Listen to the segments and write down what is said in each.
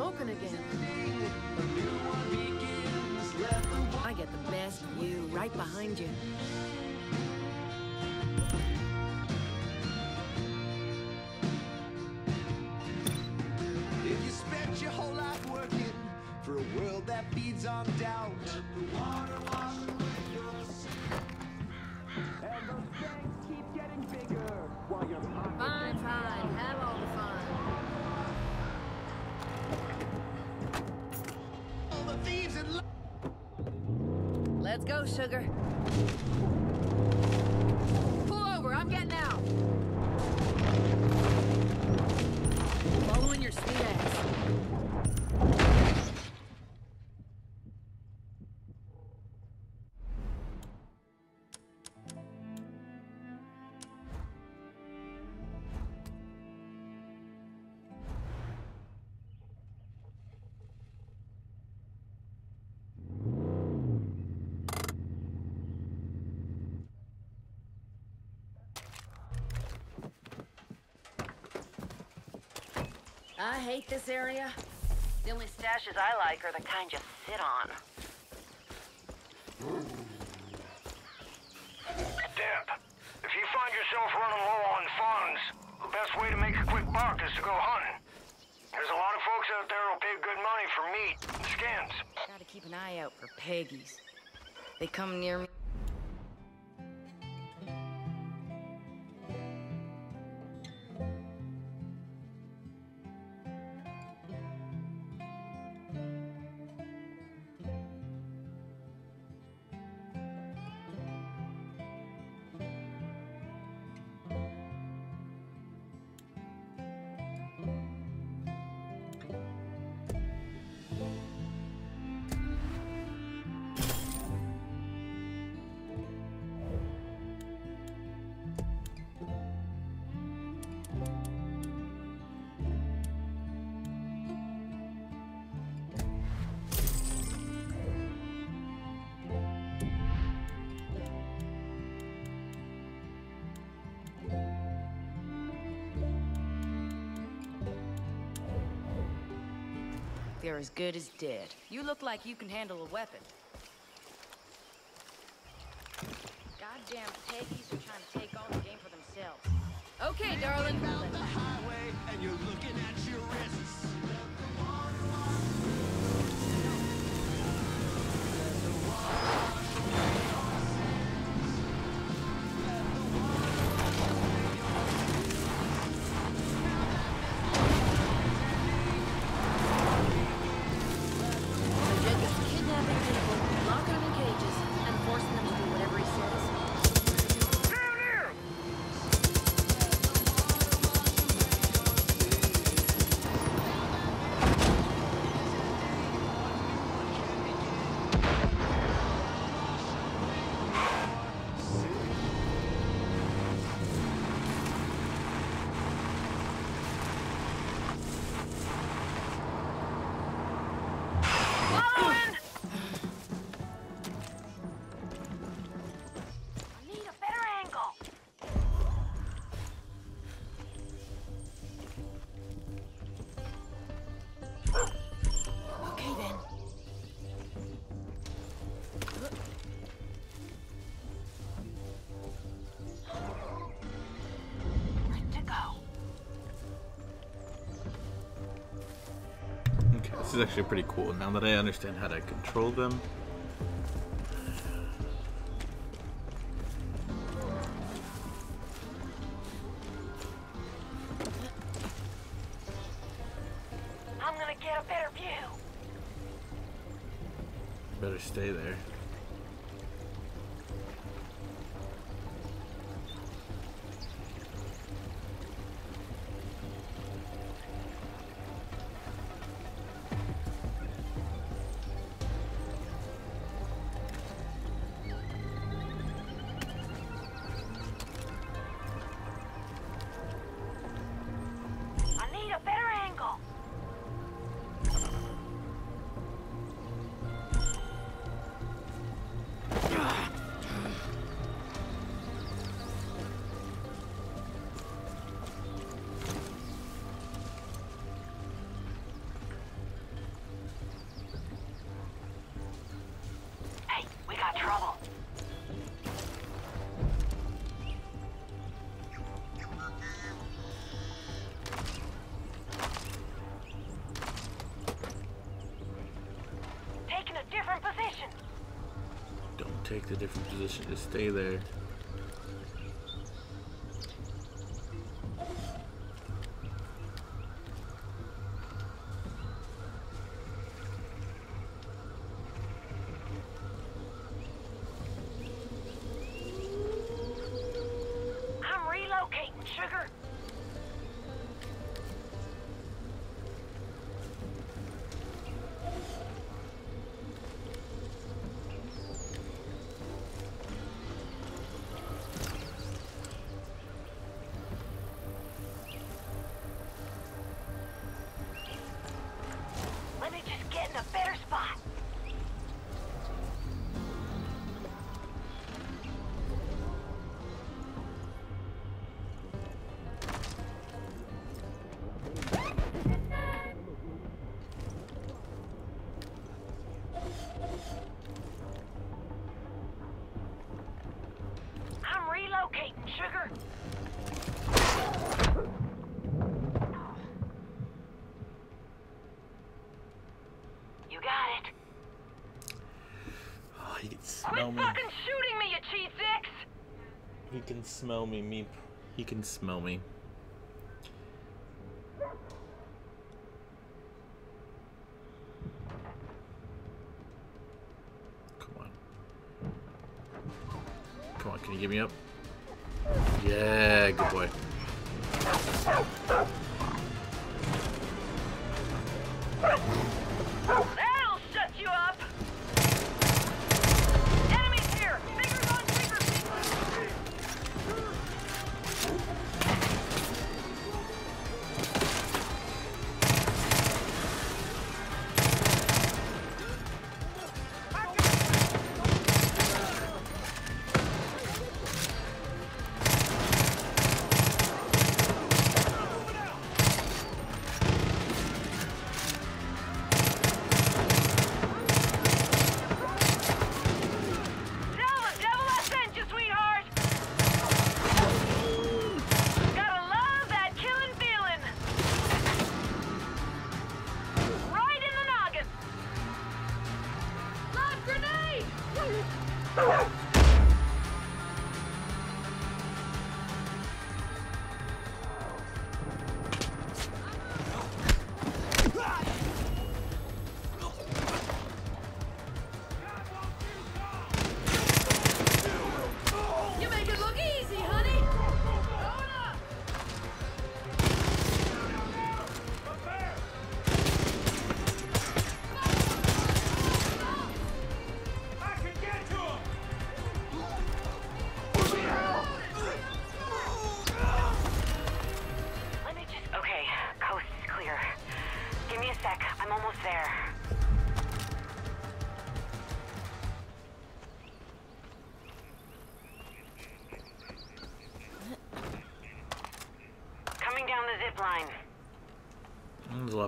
smoking again. I get the best view right behind you. You go, sugar. I hate this area. The only stashes I like are the kind you sit on. Deb, if you find yourself running low on funds, the best way to make a quick buck is to go hunting. There's a lot of folks out there who'll pay good money for meat and skins. Gotta keep an eye out for Peggies. They come near me. As good as dead. You look like you can handle a weapon. Goddamn Peggies are trying to take on the game for themselves. Okay, darling. out the highway and you're looking at your wrists. This is actually pretty cool now that I understand how to control them. I'm gonna get a better view. Better stay there. Take the different position to stay there. He can smell me. Me. He can smell me. Come on. Come on, can you get me up?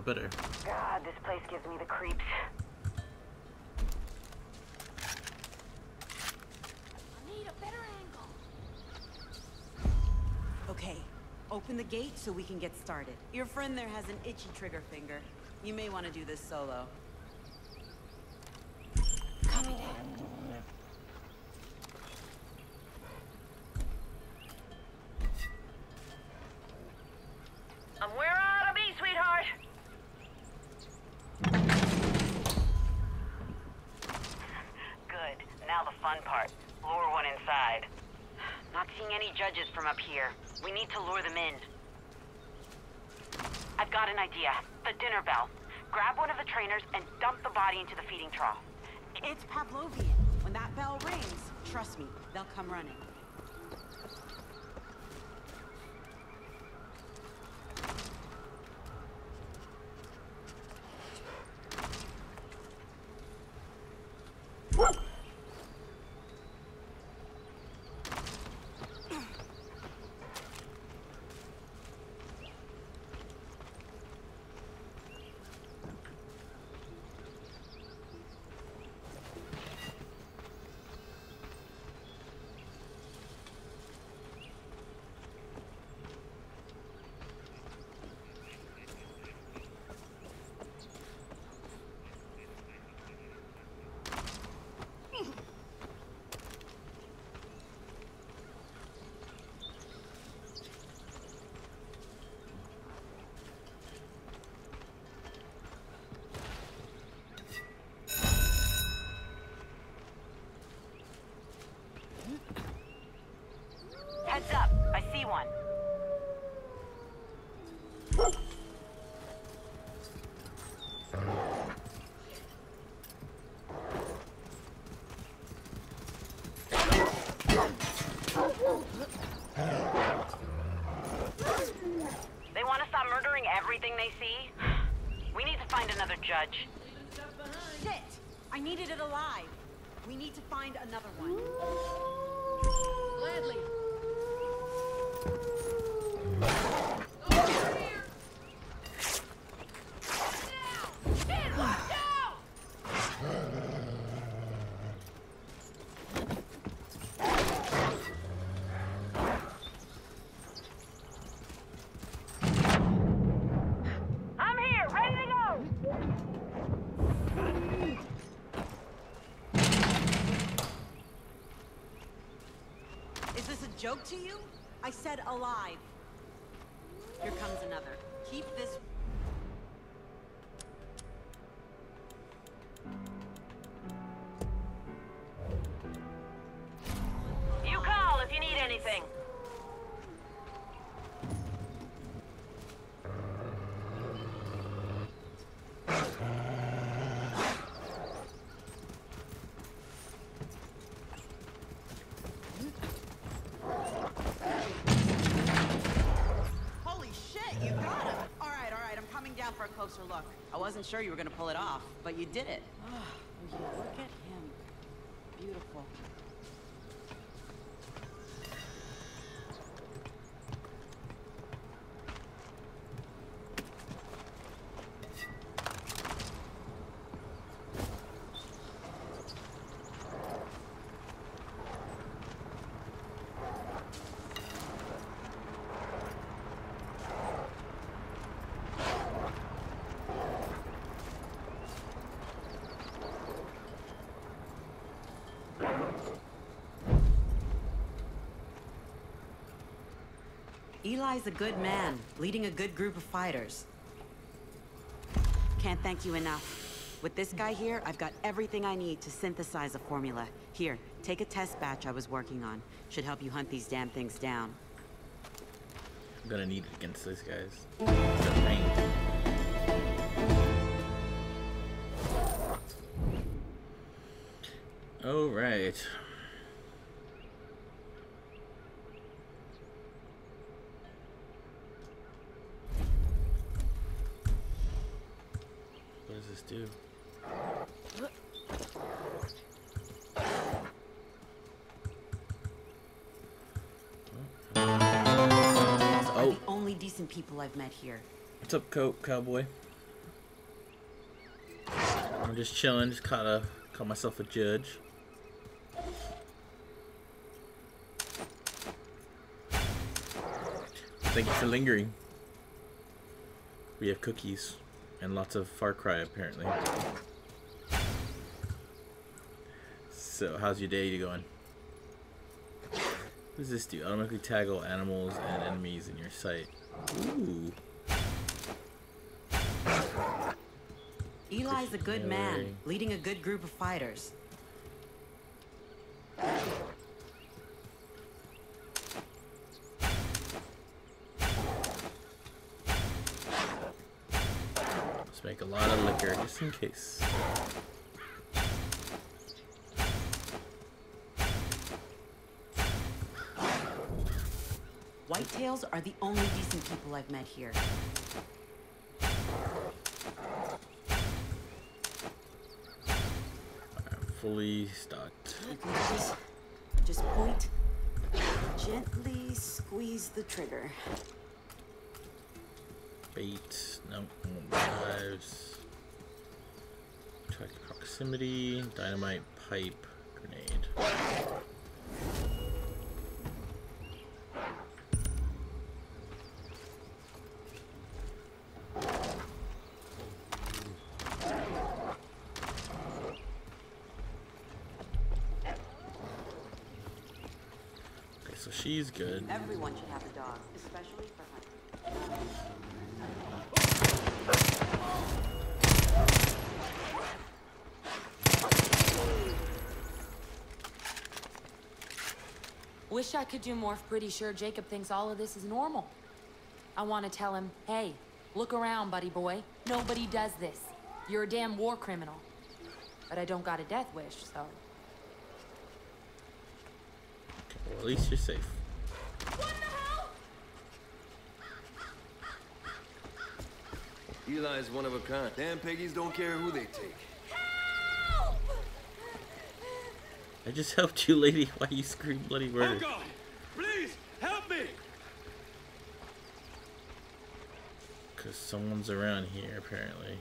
Lot better. God, this place gives me the creeps. I need a better angle. Okay, open the gate so we can get started. Your friend there has an itchy trigger finger. You may want to do this solo. Copy that. I'm where I ought to be, sweetheart. Good. Now the fun part. Lure one inside. Not seeing any judges from up here. We need to lure them in. I've got an idea. The dinner bell. Grab one of the trainers and dump the body into the feeding trough. It's Pavlovian. When that bell rings, trust me, they'll come running. Judge. Shit! I needed it alive. We need to find another one. Gladly. I'm here, ready to go! Is this a joke to you? I said alive. Wasn't sure you were gonna pull it off, but you did it. A good man, leading a good group of fighters. Can't thank you enough. With this guy here, I've got everything I need to synthesize a formula. Here, take a test batch I was working on. Should help you hunt these damn things down. I'm gonna need it against these guys. All right. People I've met here. what's up, coat cowboy? I'm just chilling. Just caught a caught myself a judge. Thank you for lingering. We have cookies and lots of Far Cry apparently. So, how's your day going? What does this do? Automatically tag all animals and enemies in your sight. Ooh. Eli's a good man, leading a good group of fighters. Let's make a lot of liquor just in case. Whitetails are the only decent people I've met here. Fully stocked. You can do this. Just point, gently squeeze the trigger. Bait. Nope. won't Knives. Track proximity. Dynamite. Pipe. Grenade. She's good. Everyone should have a dog, especially for hunting. Wish I could do more. Pretty sure Jacob thinks all of this is normal. I want to tell him, hey, look around, buddy boy. Nobody does this. You're a damn war criminal. But I don't got a death wish, so. Well, at least you're safe. Eli's one of a kind. Damn Peggies don't care who they take. I just helped you, lady. Why you scream bloody murder? Oh God! Please help me! Because someone's around here, apparently.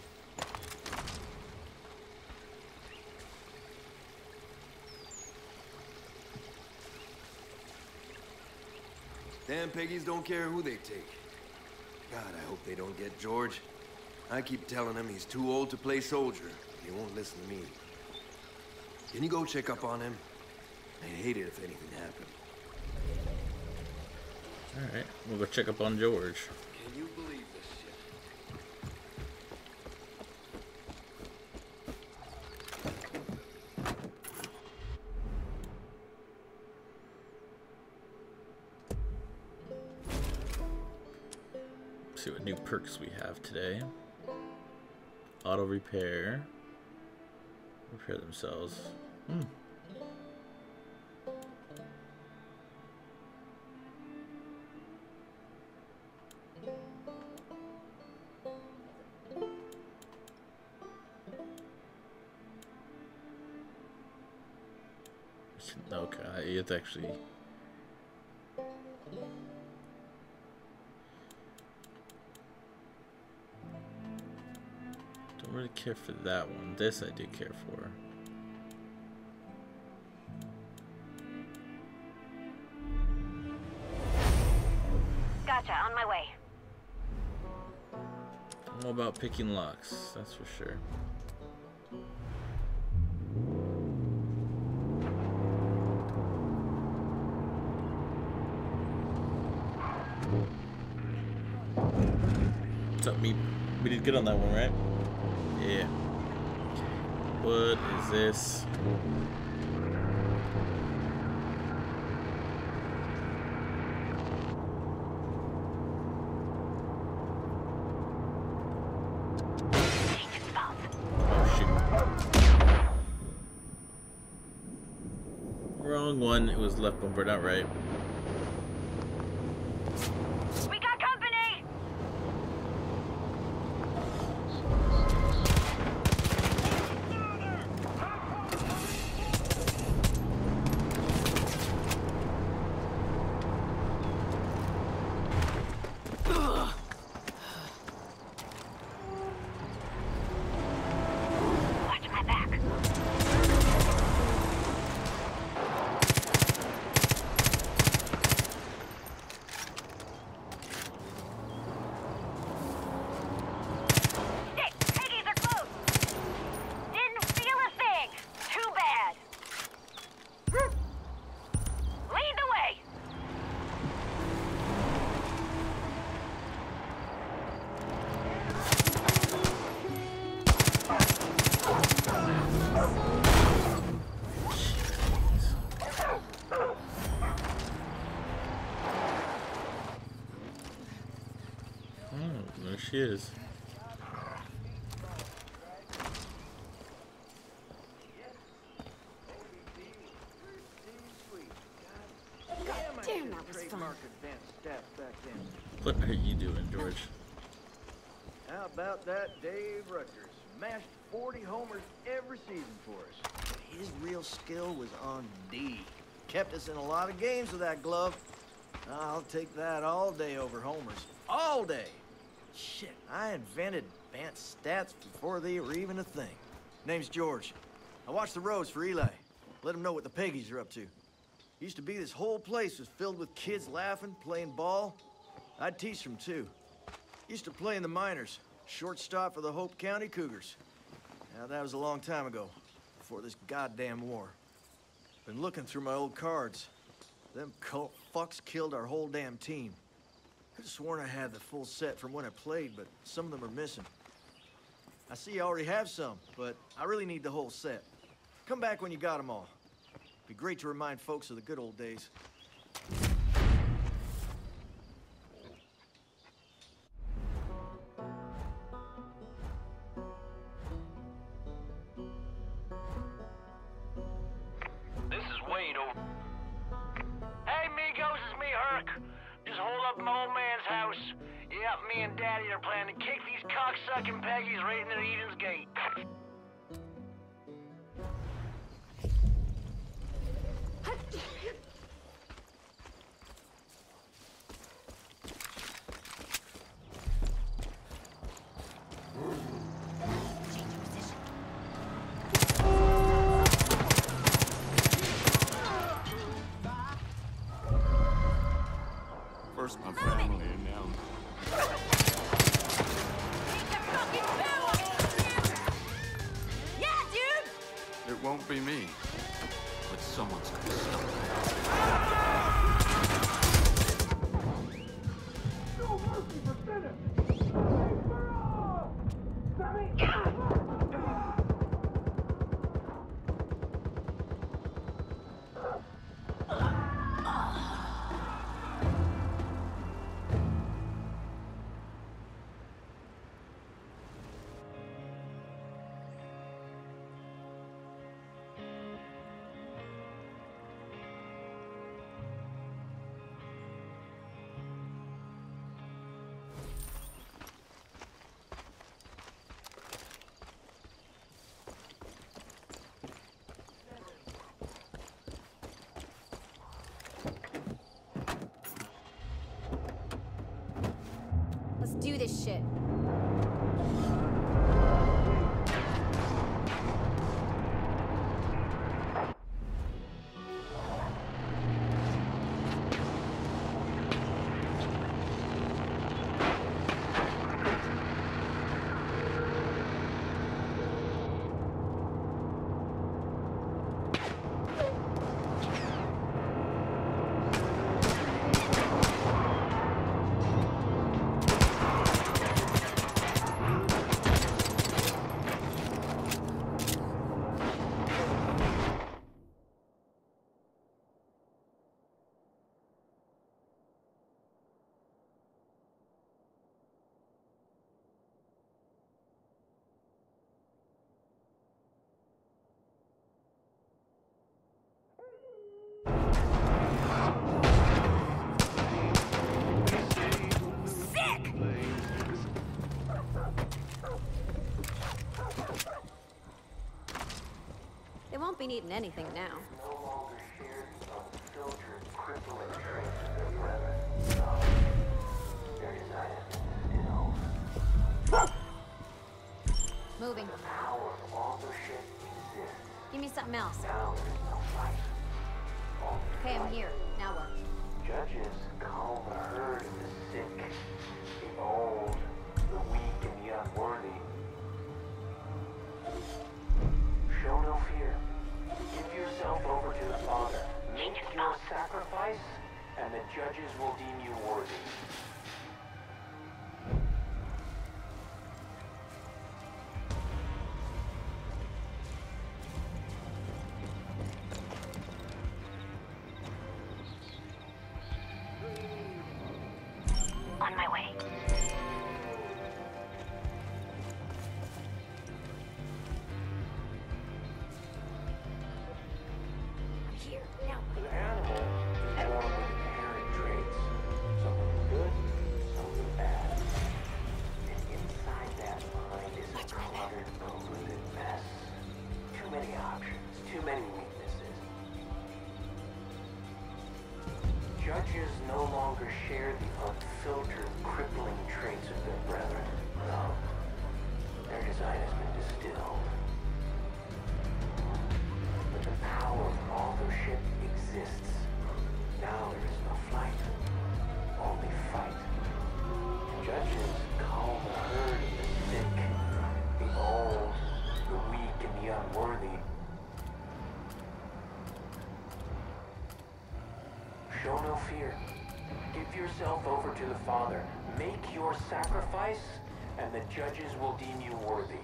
Damn Peggies don't care who they take. God, I hope they don't get George. I keep telling him he's too old to play soldier. but He won't listen to me. Can you go check up on him? I'd hate it if anything happened. Alright, we'll go check up on George. Can you believe this shit? See what new perks we have today. Auto repair. Repair themselves. Hmm. Okay, it's actually care for that one. This I do care for. Gotcha, on my way. I'm all about picking locks, that's for sure. What's up, me? We did good on that one, right? What is this? Wrong one. It was left bumper, not right. We got company! Watch my back. Stick! Peggies are close! Didn't feel a thing! Too bad! Lead the way! Oh, there she is. Damn, that was fun. What are you doing, George? How about that Dave Rutgers? Mashed 40 homers every season for us. His real skill was on D. Kept us in a lot of games with that glove. I'll take that all day over homers. All day! Shit, I invented advanced stats before they were even a thing. Name's George. I watch the roads for Eli. Let him know what the Peggies are up to. Used to be this whole place was filled with kids laughing, playing ball. I'd teach them too. Used to play in the minors. Shortstop for the Hope County Cougars. Now, that was a long time ago, before this goddamn war. Been looking through my old cards. Them cult fucks killed our whole damn team. Could've sworn I had the full set from when I played, but some of them are missing. I see you already have some, but I really need the whole set. Come back when you got them all. Be great to remind folks of the good old days. It won't be me. But someone's gonna stop it. Let's do this shit. Be needing anything now. Moving. Give me something else. Okay, I'm here. Now what? Judges call the herd the sick, the old, the weak, and the unworthy. Show no fear. Yourself over to the Father. Make your sacrifice, and the judges will deem you worthy. Judges no longer share the unfiltered, crippling traits of their brethren. No. Their design has been distilled. But the power of authorship exists. Now there is no Show no fear. Give yourself over to the Father. Make your sacrifice, and the judges will deem you worthy.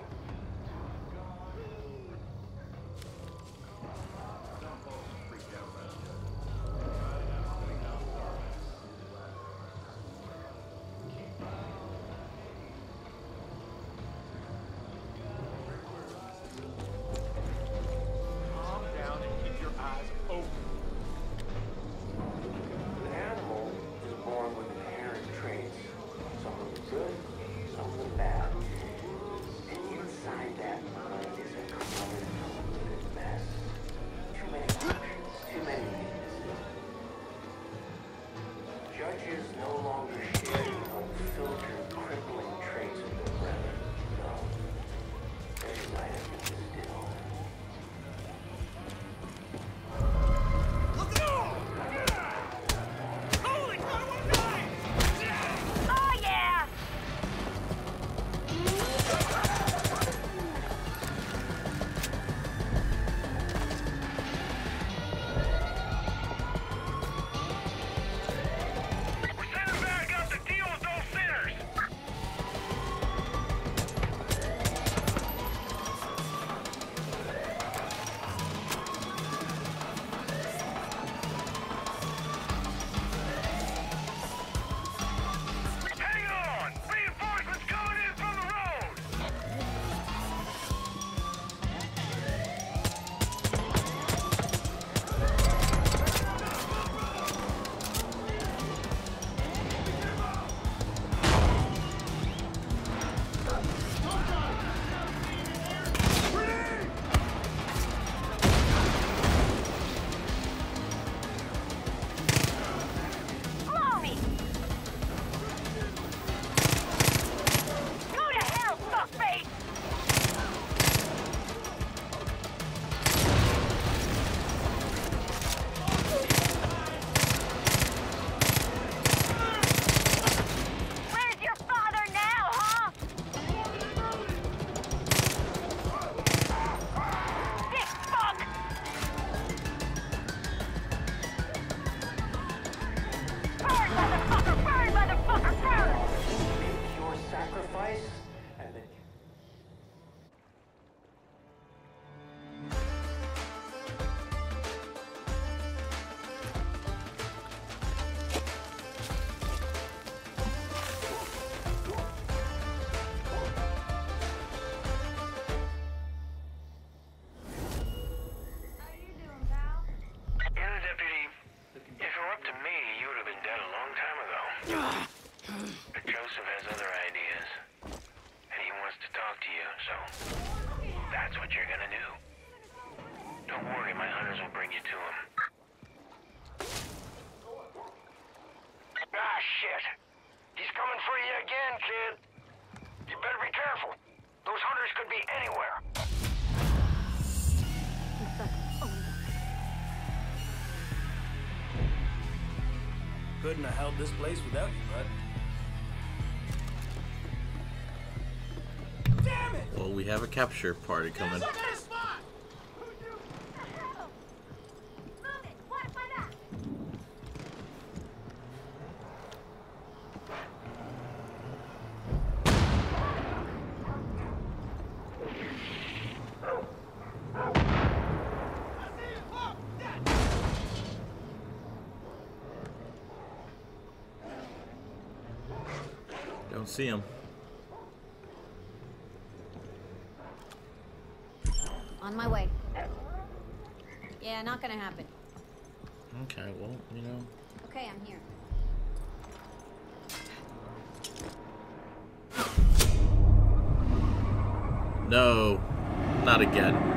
guys. Couldn't have held this place without you, bud. Well, we have a capture party coming. Don't see him. On my way. Yeah, not gonna happen. Okay, well, you know. Okay, I'm here. No, not again.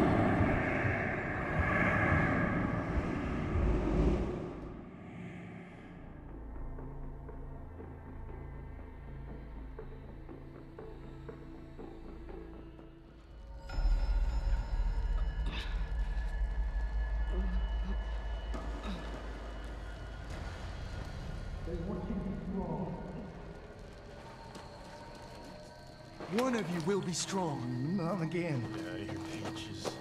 Be strong. Not again. Get out of here, Peaches.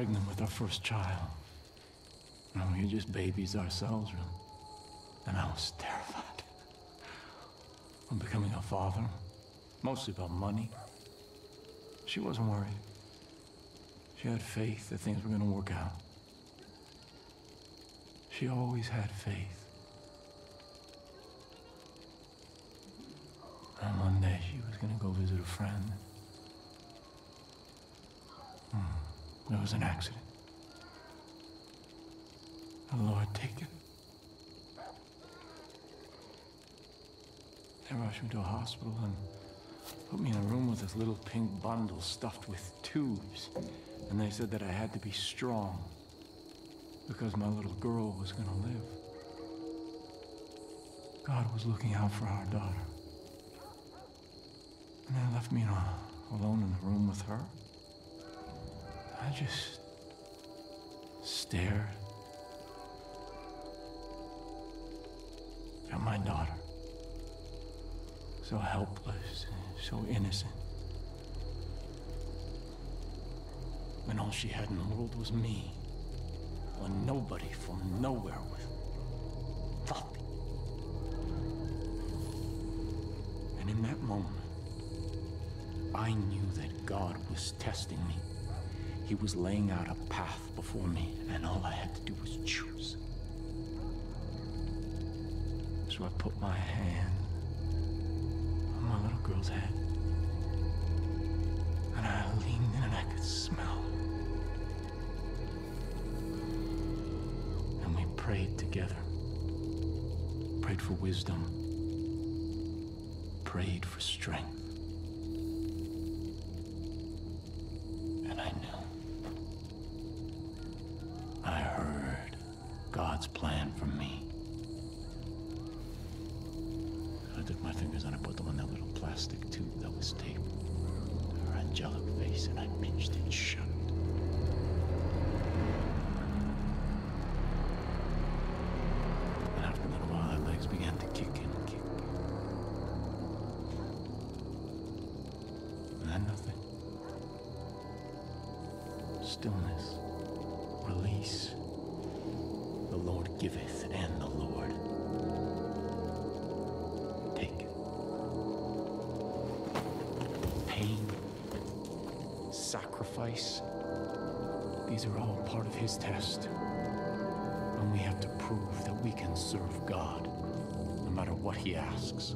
Pregnant with our first child. And we were just babies ourselves, really. And I was terrified. I'm becoming a father, mostly about money. She wasn't worried. She had faith that things were going to work out. She always had faith. And one day she was going to go visit a friend. Hmm. There was an accident. The Lord take it. They rushed me to a hospital and put me in a room with this little pink bundle stuffed with tubes. And they said that I had to be strong because my little girl was going to live. God was looking out for our daughter. And they left me alone in the room with her. I just stared at my daughter. So helpless, so innocent. When all she had in the world was me. When nobody from nowhere was nothing. And in that moment, I knew that God was testing me. He was laying out a path before me, and all I had to do was choose. So I put my hand on my little girl's head. And I leaned in and I could smell. And we prayed together. Prayed for wisdom. Prayed for strength. His test. And we have to prove that we can serve God, no matter what he asks.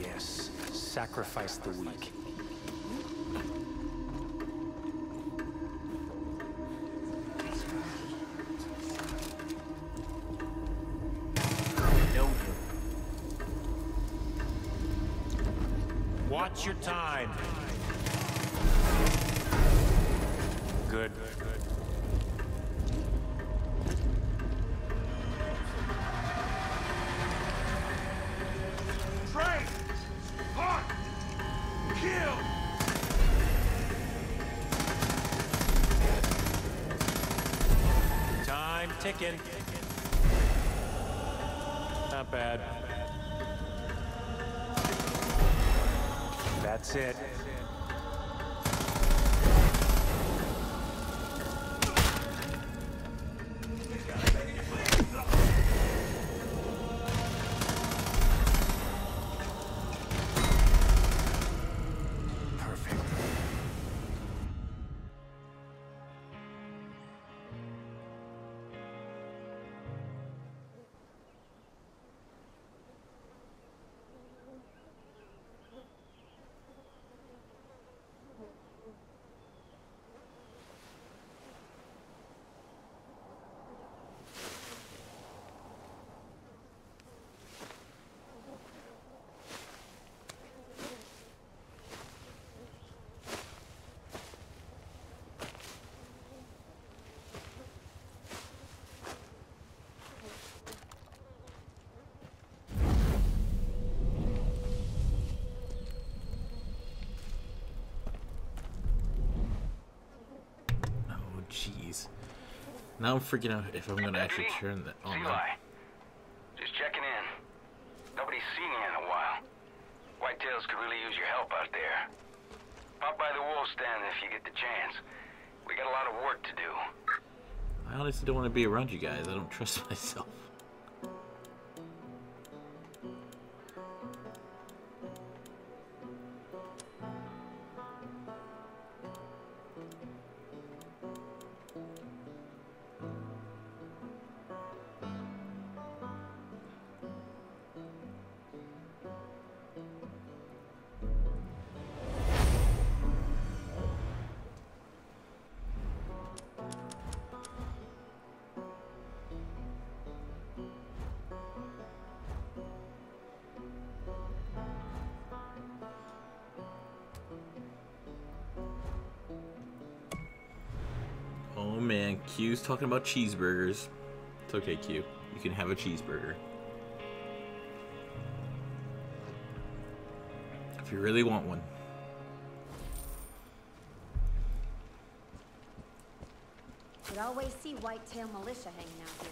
Yes. Sacrifice the weak. Jeez. Now I'm freaking out if I'm gonna actually turn that on. Oh, Eli. Just checking in. Nobody's seen you in a while. Whitetails could really use your help out there. Pop by the Wolf's Den if you get the chance. We got a lot of work to do. I honestly don't want to be around you guys. I don't trust myself. Talking about cheeseburgers. It's okay, Q. You can have a cheeseburger. If you really want one. Could always see whitetail militia hanging out here.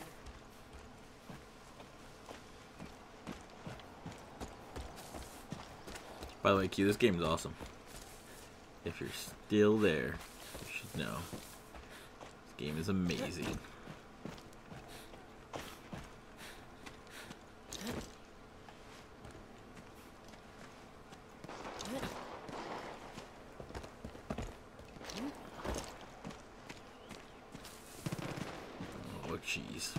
By the way, Q, this game is awesome. If you're still there, you should know. Game is amazing. Oh, jeez.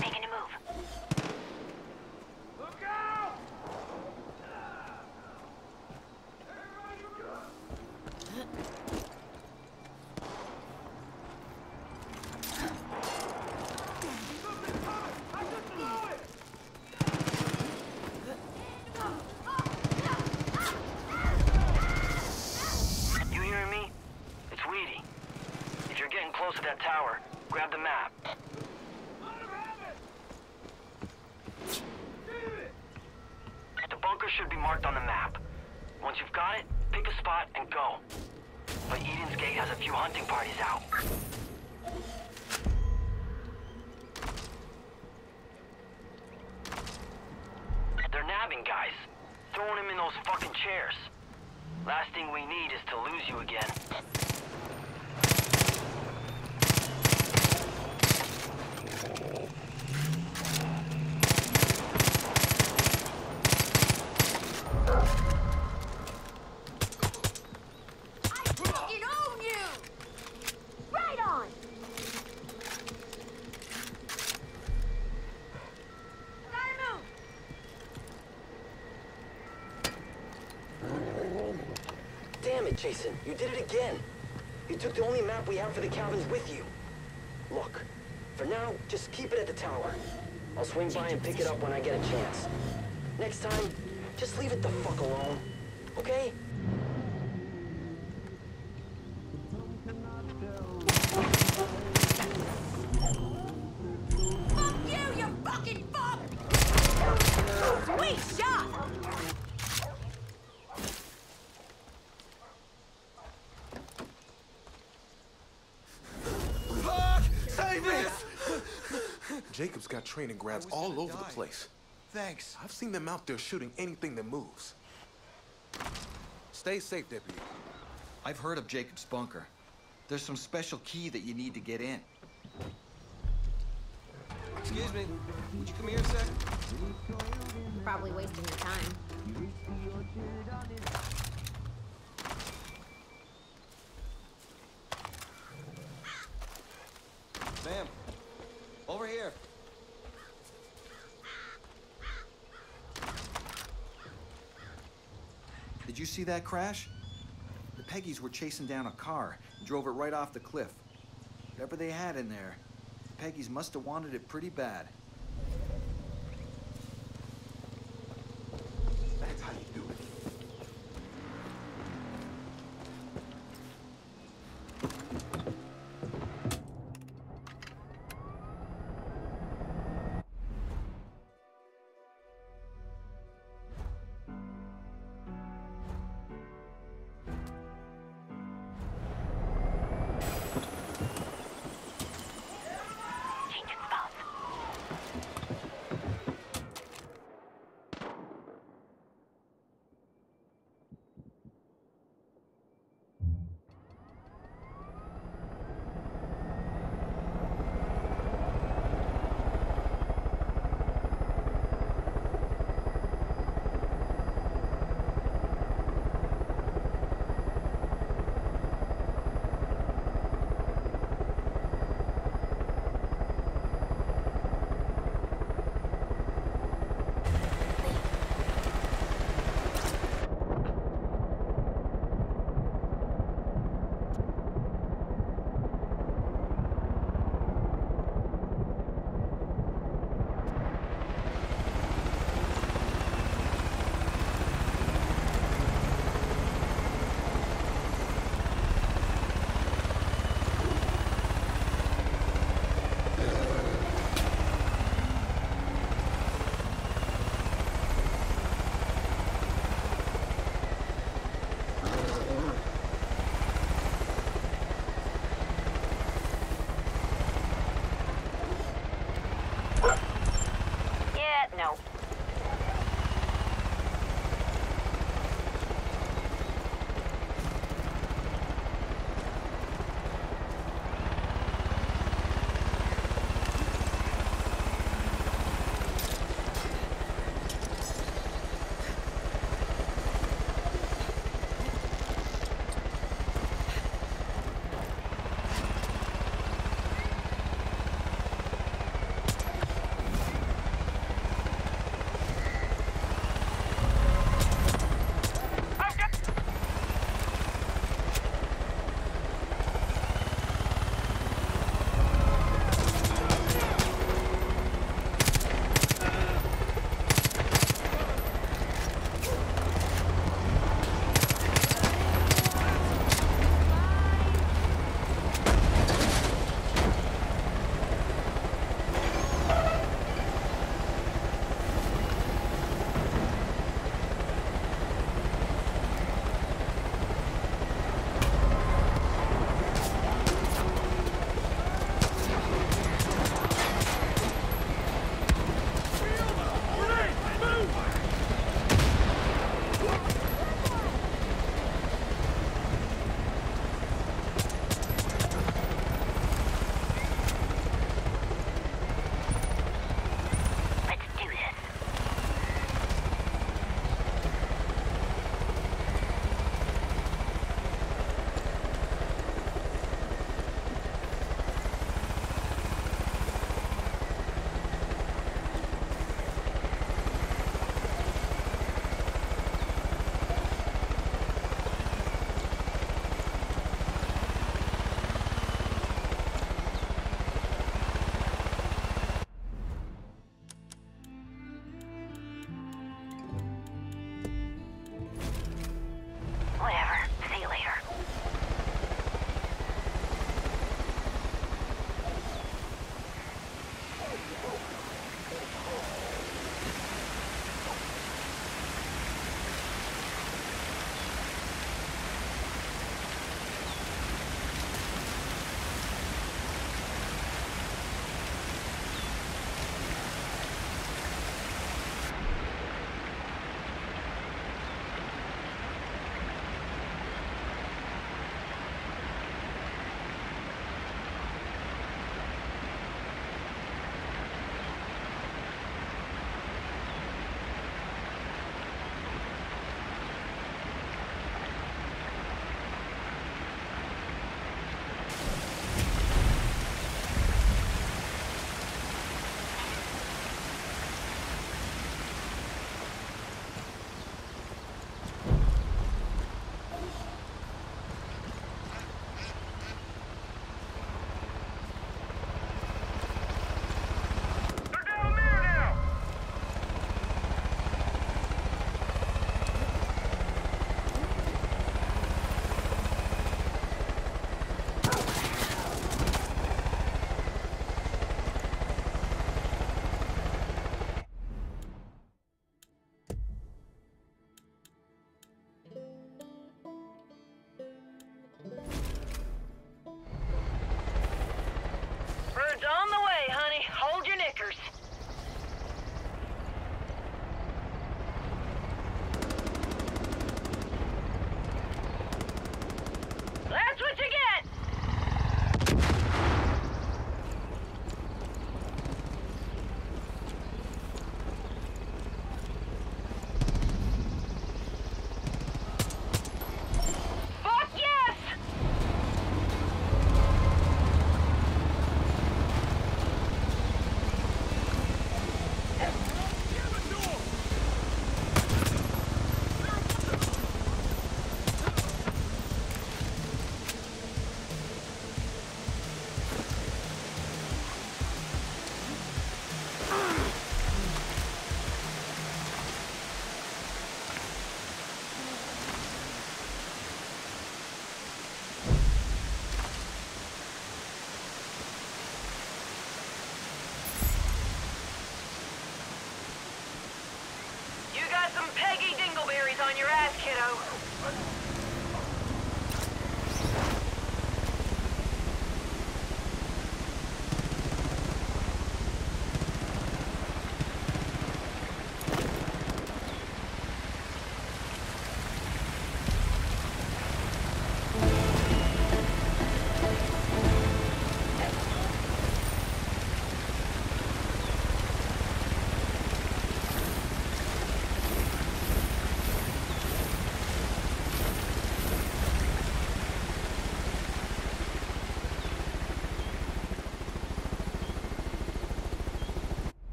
Making a move. You hearing me? It's Wheaty. If you're getting close to that tower, grab the map. The bunker should be marked on the map. Once you've got it, pick a spot and go. But Eden's Gate has a few hunting parties out. They're guys, throwing them in those fucking chairs. Last thing we need is to lose you again fucking own you! Right on! Gotta move! Damn it, Jason. You did it again. You took the only map we have for the cabins with you. Look, for now, just keep it at the tower. And pick it up when I get a chance. Jacob's got training grounds all over the place. Thanks. I've seen them out there shooting anything that moves. Stay safe, Deputy. I've heard of Jacob's bunker. There's some special key that you need to get in. Excuse me. Would you come here a sec? Probably wasting your time. Sam, over here. Did you see that crash? The Peggies were chasing down a car and drove it right off the cliff. Whatever they had in there, the Peggies must have wanted it pretty bad.